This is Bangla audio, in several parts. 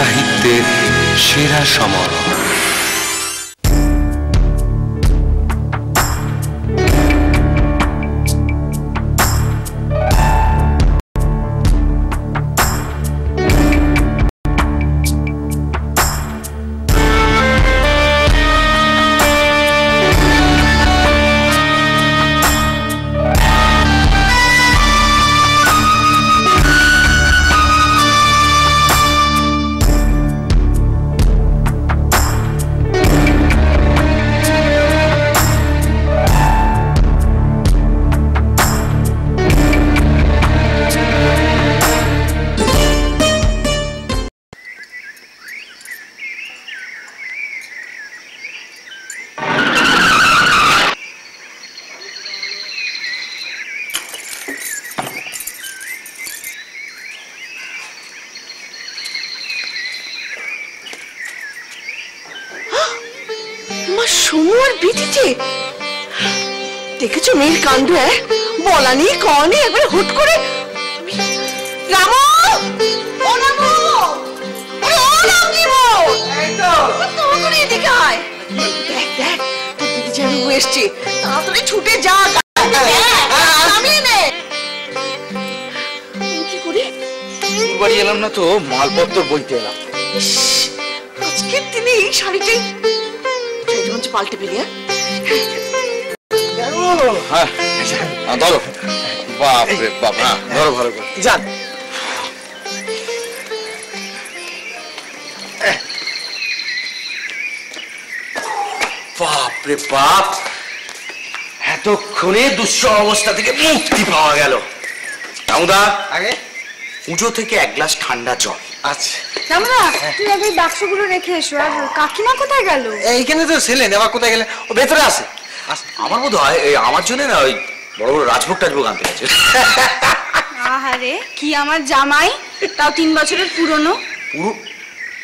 সাহিত্যের সেরা সমর। সমু আর বিটিতে দেখেছ মেয়ের কাণ্ড হ্যাঁ? বলা নেই কওয়া নেই একবার হুট করে। রামু! ও রামু! আরে ও রামজিবো! তাড়াতাড়ি এদিকে আয়। দেখ দেখ তোর দিদি যেন এসছে। তাড়াতাড়ি ছুটে যা বাড়ি এলাম না তো মালপত্র বইতে এলাম। আজকের দিনে এই শাড়িটাই পাল্টে হ্যাঁ? হ্যাঁ হ্যাঁ, ধরো। বাপ রে বাপ হ্যাঁ ধরো ভালো করে যান। বাপ রে বাপ এতক্ষণে দুঃস্ব অবস্থা থেকে মুক্তি পাওয়া গেল। আগে? পুজো থেকে এক গ্লাস ঠান্ডা জল। আচ্ছা। রামরা তুই আগে এই বাক্সগুলো রেখে এসো। আর কাকিমা কোথায় গেল? এইখানে তো ছিলেন আবার কোথায় গেলেন ও ভেতরে আছে। আমার বোধ হয় এই আমার জন্য না ওই বড় বড় রাজভোগ টাজভোগ আনতে গেছে। আহারে কি আমার জামাই? তাও তিন বছরের পুরনো? পুরো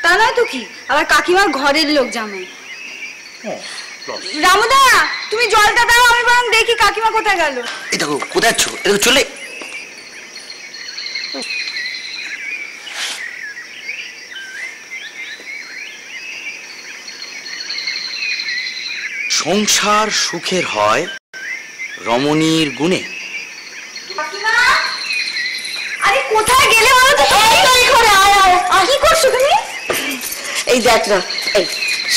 তা নয় তো কি? আবার কাকিমার ঘরের লোক জামাই। রামুদা তুমি জলটা দাও আমি বরং দেখি কাকিমা কোথায় গেল। দেখো কোথায় চলে। সংসার সুখের হয় রমণীর গুণে। আরে কোথায় গেলে বলো তো তুমি? কি করছ তুমি? এই দেখ না এই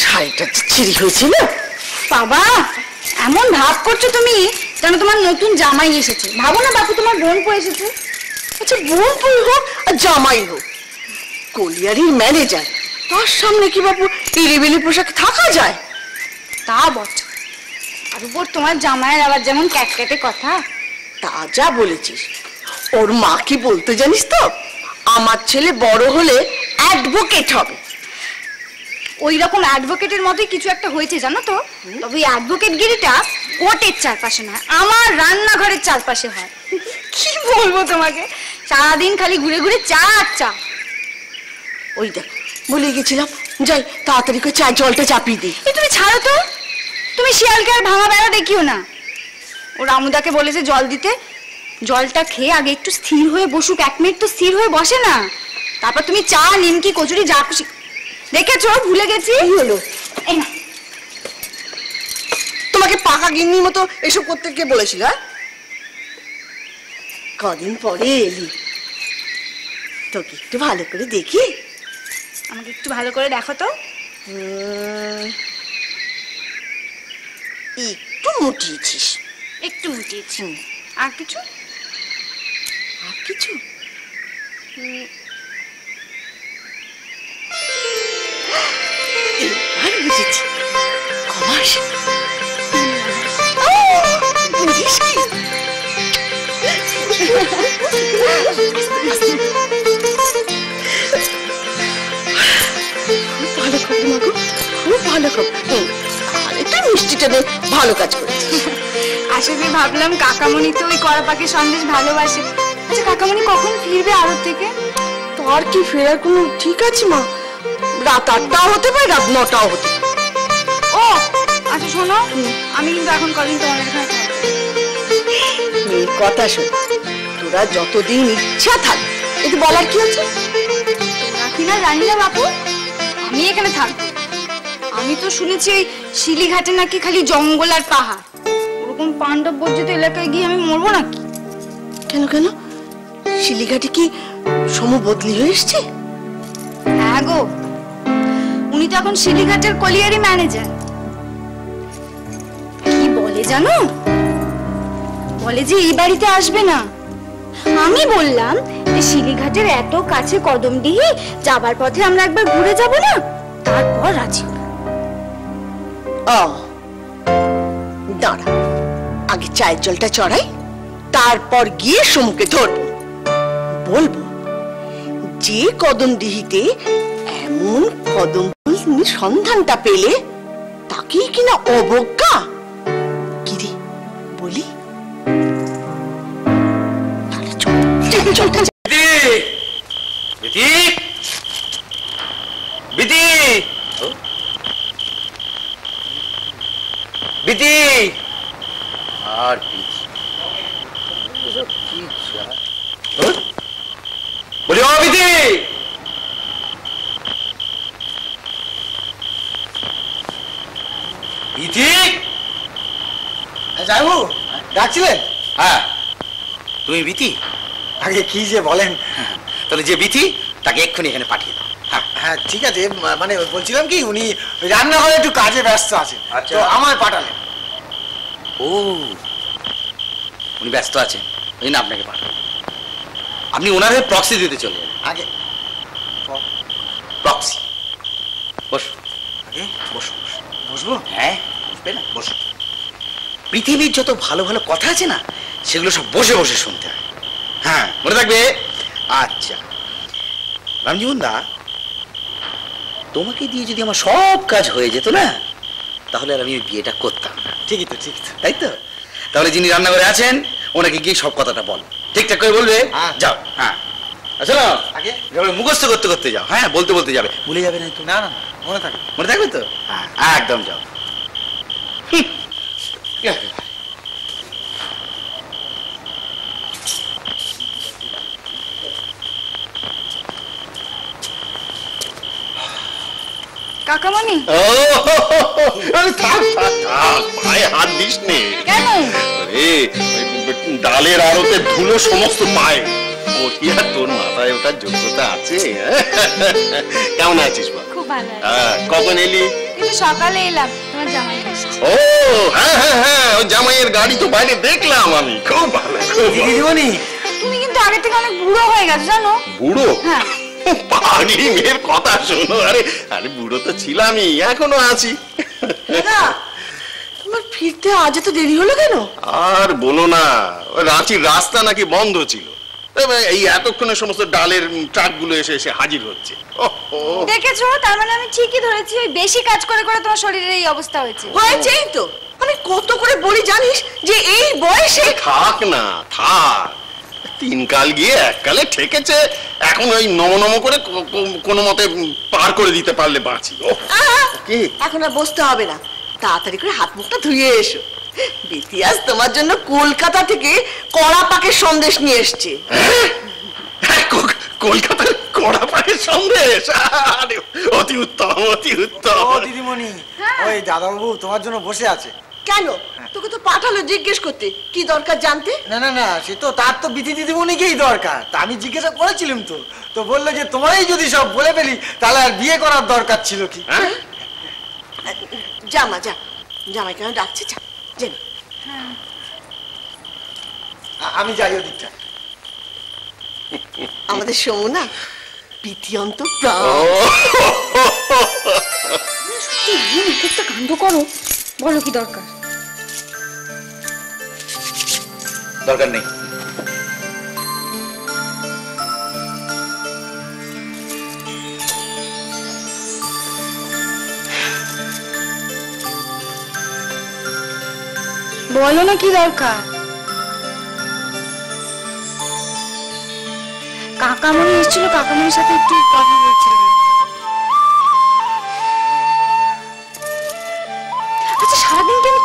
শাড়িটা চিরি হয়েছে বাবা এমন ভাব করছ তুমি যেন তোমার নতুন জামাই এসেছে। ভাবো না বাপু তোমার বোন পো এসেছে। আচ্ছা বোন পুই হোক আর জামাই হোক। কলিয়ারির ম্যানেজার তার সামনে কি বাবু এই রেবেলি পোশাকে থাকা যায়? তা বটে। আর উপর তোমার জামাইয়ের আবার যেমন ক্যাটক্যাটে কথা। তা যা বলেছিস। ওর মা কি বলতে জানিস তো? আমার ছেলে বড় হলে অ্যাডভোকেট হবে। ওই রকম অ্যাডভোকেটের মতোই কিছু একটা হয়েছে জানো তো? তবে ওই অ্যাডভোকেট গিরিটা কোর্টের চারপাশে নয় আমার রান্নাঘরের চারপাশে হয়। কি বলব তোমাকে? সারাদিন খালি ঘুরে ঘুরে চা আর চা। ওই দেখ বলে গেছিলাম। যাই তাড়াতাড়ি করে চায়ের জলটা চাপিয়ে দিই। এই তুমি ছাড়ো তো। তুমি শিয়ালকে আর ভাঙা বেড়া দেখিও না। ও রামুদাকে বলেছে জল দিতে। জলটা খেয়ে আগে একটু স্থির হয়ে বসুক। এক মিনিট তো স্থির হয়ে বসে না। তারপর তুমি চা নিমকি কচুরি যা খুশি। দেখেছ? ভুলে গেছি? কি হলো? এই না। তোমাকে পাকা গিন্নির মতো এসব করতে কে বলেছিল কদিন পরে এলি। তোকে একটু ভালো করে দেখি। আমাকে একটু ভালো করে দেখো তো। একটু মুটিয়েছিস। একটু মুটিয়েছি। আর কিছু? আর কিছু? ভালো খবর আরে মিষ্টিটা নে ভালো কাজ করেছিস আসলে ভাবলাম কাকামণি তো ওই কড়া পাখির সন্দেশ ভালোবাসে। আচ্ছা কাকামণি কখন ফিরবে আড়ত থেকে? তোর কি ফেরার কোনো ঠিক আছে মা? রাত আটটাও হতে পারে রাত নটাও হতে পারে। ও আচ্ছা শোনো আমি কিন্তু এখন কদিন তোমার এখানে। কথা শোন তোরা যতদিন ইচ্ছা থাক এতে বলার কি আছে? তোমরা কিনা জানি না বাপু আমি এখানে থাকব। আমি তো শুনেছি ওই শিলিঘাটে নাকি খালি জঙ্গল আর পাহাড়। ওরকম পাণ্ডব বর্জিত এলাকায় গিয়ে আমি মরবো নাকি? কেন কেন? শিলিঘাটে কি সম বদলি হয়ে এসছে? হ্যাঁ গো। উনি তো এখন শিলিঘাটের কলিয়ারি ম্যানেজার কি বলে জানো? বলে যে এই বাড়িতে আসবে না। আমি বললাম যে শিলিঘাটের এত কাছে কদমডিহি যাবার পথে আমরা একবার ঘুরে যাব না? তারপর রাজি হলো। দাঁড়া। আগে চায়ের জলটা চড়াই, তারপর গিয়ে সমুকে ধরবো বলব, যে কদম ডিহিতে এমন কদম সন্ধানটা পেলে, তাকেই কিনা অবজ্ঞা? কিরে, বলি। বিধি বিধি বিধি আর হ্যাঁ? বলি ও বিধি বিধি যাইবু ডাকছিলেন হ্যাঁ। তুমি বিধি আগে কি যে বলেন। তাহলে যে বিধি তাকে এক্ষুনি এখানে পাঠিয়ে দাও। হ্যাঁ। হ্যাঁ ঠিক আছে মানে বলছিলাম কি উনি রান্নাঘরে একটু কাজে ব্যস্ত আছেন। আচ্ছা। তো আমায় পাঠালেন। ও। উনি ব্যস্ত আছেন ওই জন্য আপনাকে পাঠাবো আপনি ওনার হয়ে প্রক্সি দিতে চলে যাবেন আগে। প্রক্সি বসুন। আগে? বসুন বসবো? হ্যাঁ বুঝবে না বসুন। পৃথিবীর যত ভালো ভালো কথা আছে না সেগুলো সব বসে বসে শুনতে হয়। হ্যাঁ মনে থাকবে? আচ্ছা। রামজীবন দা তোমাকে দিয়ে যদি আমার সব কাজ হয়ে যেত না তাহলে আর আমি ওই বিয়েটা করতাম ঠিকই তো ঠিক তো। তাই তো? তাহলে যিনি রান্নাঘরে আছেন ওনাকে গিয়ে সব কথাটা বল। ঠিকঠাক করে বলবে? হ্যাঁ। যাও হ্যাঁ। আচ্ছা আগে? মুখস্থ করতে করতে যাও। হ্যাঁ বলতে বলতে যাবে। ভুলে যাবে না তো? না না মনে থাকবে। মনে থাকবে তো? হ্যাঁ একদম যাও। কাকামণি? ও আরে থাক থাক থাক পায়ে হাত দিস নে কেন এ ডালের আড়তে ধুলো সমস্ত পায়ে। তোর মাথায় ওটার যোগ্যতা আছে হ্যাঁ? কেমন আছিস বা খুব ভালো হ্যাঁ, কখন এলি? সকালে এলাম তোমার জামাই ও হ্যাঁ হ্যাঁ হ্যাঁ ওই জামাইয়ের গাড়ি তো বাইরে দেখলাম আমি। খুব ভালো খুব ভালো। দিদিমণি। তুমি কিন্তু আগে থেকে অনেক বুড়ো হয়ে গেছো জানো? বুড়ো? হ্যাঁ। পাগলি মেয়ের কথা শোনো আরে আরে বুড়ো তো ছিলামই এখনও আছি। দাদা তোমার ফিরতে আজ এত দেরি হলো কেন? আর বলো না ওই রাঁচির রাস্তা নাকি বন্ধ ছিল। এই এতক্ষণে সমস্ত ডালের ট্রাকগুলো এসে এসে হাজির হচ্ছে। ওহো। দেখেছ তার মানে আমি ঠিকই ধরেছি ওই বেশি কাজ করে করে তোমার শরীরের এই অবস্থা হয়েছে। হয়েছেই তো। আমি কত করে বলি জানিস যে এই বয়সে থাক না থাক। তিন কাল গিয়ে এক কালে ঠেকেছে। এখন ওই নম নম করে কোনো মতে পার করে দিতে পারলে বাঁচি। ও কি? এখন আর বসতে হবে না। তাড়াতাড়ি করে হাত মুখটা ধুয়ে এসো। বেতি আজ তোমার জন্য কলকাতা থেকে কড়া পাকের সন্দেশ নিয়ে এসছে। হ্যাঁ, কলকাতার কড়া পায়ের সন্দেশ। আরে, অতি উত্তম অতি উত্তম। দিদিমণি। ওই দাদাবাবু তোমার জন্য বসে আছে। কেন? তোকে তো পাঠালো জিজ্ঞেস করতে। কি দরকার জানতে? না না না সে তো তার তো বিধি দিদিমণিকেই দরকার। তা আমি জিজ্ঞাসা করেছিলাম তো। তো বলল যে তোমারই যদি সব বলে ফেলি তাহলে আর বিয়ে করার দরকার ছিল কি? হ্যাঁ? জামা যা। জামাই কেন ডাকছে? যা জেনে আমি যাই ওদিকটা। আমাদের সমু না পিতিয়ান্ত প্রাণ একটা কাণ্ড করো। বলো কি দরকার? দরকার নেই। বলো না কি দরকার? কাকামণি এসেছিল কাকামণির সাথে একটু কথা বলছিলাম।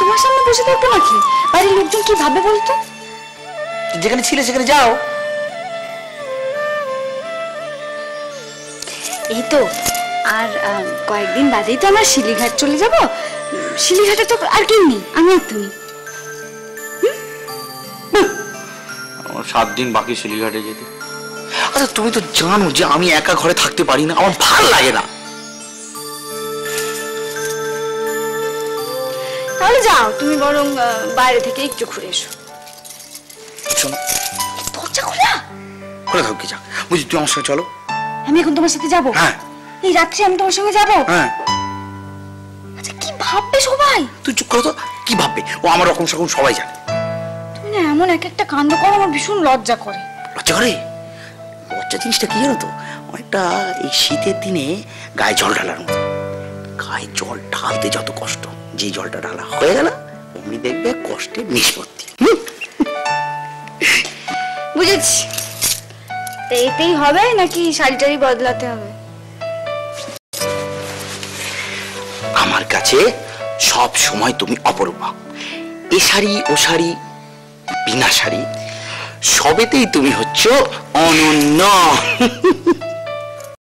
তোমার সামনে বসে থাকব নাকি? বাড়ির লোকজন কি ভাবে বলতো? যেখানে ছিলে সেখানে যাও। এই তো আর কয়েকদিন বাদেই তো আমরা শিলিঘাট চলে যাব। শিলিঘাটে তো আর কেউ নেই আমি আর তুমি। সাত দিন বাকি শিলিঘাটে যেতে। আচ্ছা তুমি তো জানো যে আমি একা ঘরে থাকতে পারি না আমার ভালো লাগে না। তাহলে যাও তুমি বরং বাইরে থেকে একটু ঘুরে এসো। শোনো। দরজা খোলা? খোলা থাক কি যাক। বুঝি তুই আমার সঙ্গে চলো। আমি এখন তোমার সাথে যাব? হ্যাঁ। এই রাত্রে আমি তোমার সঙ্গে যাব? হ্যাঁ। আচ্ছা কি ভাববে সবাই? তুই চুপ করো তো। কি ভাববে? ও আমার রকম সকম সবাই জানে। তুমি না এমন এক একটা কাণ্ড করো আমার ভীষণ লজ্জা করে। লজ্জা করে? লজ্জা জিনিসটা কি জানো তো? অনেকটা এই শীতের দিনে গায়ে জল ঢালার মতো। গায়ে জল ঢালতে যত কষ্ট। যে জলটা ঢালা হয়ে গেল অমনি দেখবে কষ্টের নিষ্পত্তি। বুঝেছি। তো এতেই হবে নাকি শাড়ি টাড়ি বদলাতে হবে? আমার কাছে সব সময় তুমি অপরূপা। এ শাড়ি ও শাড়ি বিনা শাড়ি সবেতেই তুমি হচ্ছ অনন্য।